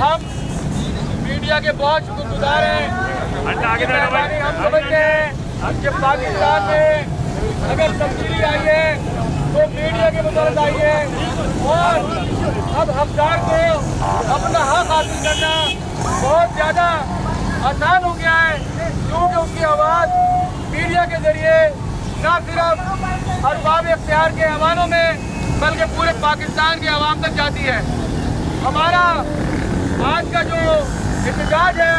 हम मीडिया के बहुत शुक्रगुजार हैं। मेहरबानी हम समझते हैं कि पाकिस्तान में अगर तब्दीली आई है तो मीडिया के बदौलत आई है। और अब हकदार को अपना हक हासिल करना बहुत ज़्यादा आसान हो गया है क्योंकि उसकी आवाज़ मीडिया के ज़रिए न सिर्फ़ अरबाब इख्तियार के अवानों में बल्कि पूरे पाकिस्तान के आवाम तक जाती है। हमारा आज का जो एहतजाज है,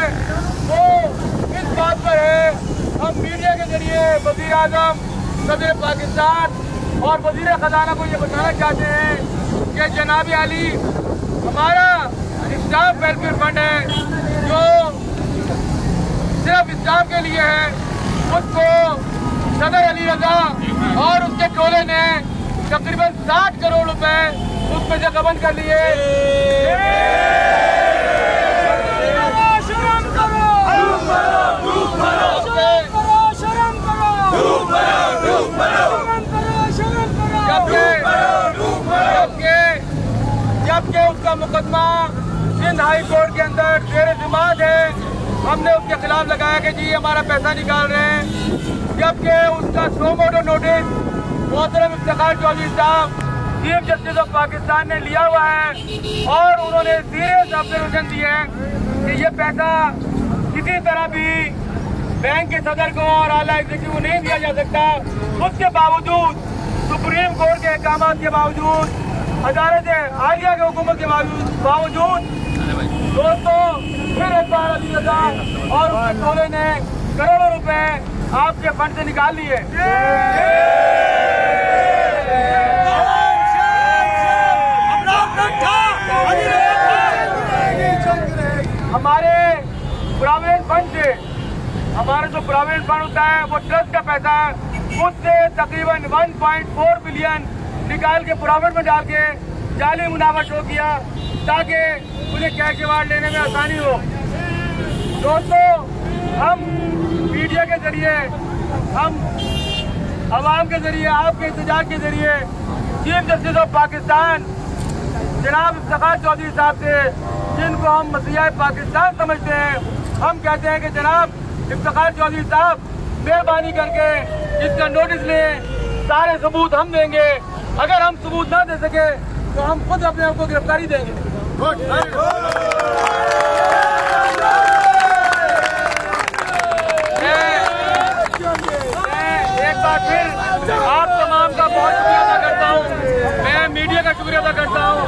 वो इस बात पर है। हम मीडिया के ज़रिए वज़ीर आज़म सदर पाकिस्तान और वज़ीर खजाना को ये बताना चाहते हैं कि जनाब अली, हमारा स्टाफ वेलफेयर फंड है, जो सिर्फ़ स्टाफ के लिए है, उसको सदर अली रजा और उसके टोले ने तकरीबन साठ करोड़ रुपए उस पर से गबन कर लिए शर्म करो शर्म करो शर्म करो शर्म करो शर्म करो जबकि जबकि जबकि उसका मुकदमा सिंध हाई कोर्ट के अंदर जेर जमात है। हमने उसके खिलाफ लगाया कि जी, हमारा पैसा निकाल रहे हैं। जबकि उसका सो मोटो नोटिस मोहतरम इफ्तार चौधरी साहब चीफ जस्टिस ऑफ़ पाकिस्तान ने लिया हुआ है और उन्होंने सीरियस ऑब्जर्वेशन दिए कि ये पैसा किसी तरह भी बैंक के सदर को और आला एग्जीक्यूटिव नहीं दिया जा सकता। उसके बावजूद, सुप्रीम कोर्ट के अहकाम के बावजूद अदालत आलिया के हुकूमत के बावजूद बावजूद दोस्तों फिर एक बार अली रजा और उसके टोले ने करोड़ों रुपए आपके फंड से निकाल लिए। हमारे प्रोविडेंट फंड से हमारा जो प्रोविडेंट फंड होता है वो ट्रस्ट का पैसा है। उससे तकरीबन 1.4 बिलियन निकाल के प्रोविडेंट में डाल के जाली मुनाफा शो किया ताकि उन्हें कैश अवार्ड लेने में आसानी हो। दोस्तों, हम मीडिया के ज़रिए, हम आवाम के ज़रिए, आपके इंतज़ार के ज़रिए, चीफ जस्टिस ऑफ़ पाकिस्तान, जनाब इफ्तार चौधरी साहब से, जिनको हम मसीहा पाकिस्तान समझते हैं, हम कहते हैं कि जनाब इफ्तार चौधरी साहब मेहरबानी करके इसका नोटिस लें, सारे सबूत हम देंगे। अगर हम सबूत ना दे सके तो हम खुद अपने आप को गिरफ्तारी देंगे। एक बार फिर आप तमाम का बहुत शुक्रिया अदा करता हूँ। मैं मीडिया का शुक्रिया अदा करता हूँ।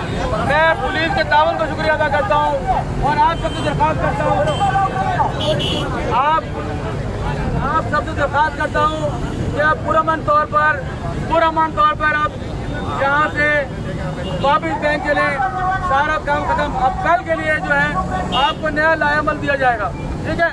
मैं पुलिस के तावन का शुक्रिया अदा करता हूँ। और आप सबसे दरख्वास्त करता हूँ। आप आप सबसे दरख्वास्त करता हूँ कि आप पुरमन तौर पर पुरमन तौर पर आप यहाँ से वापिस बैंक के लिए सारा काम खत्म। अब कल के लिए जो है, आपको नया लायामल दिया जाएगा। ठीक है?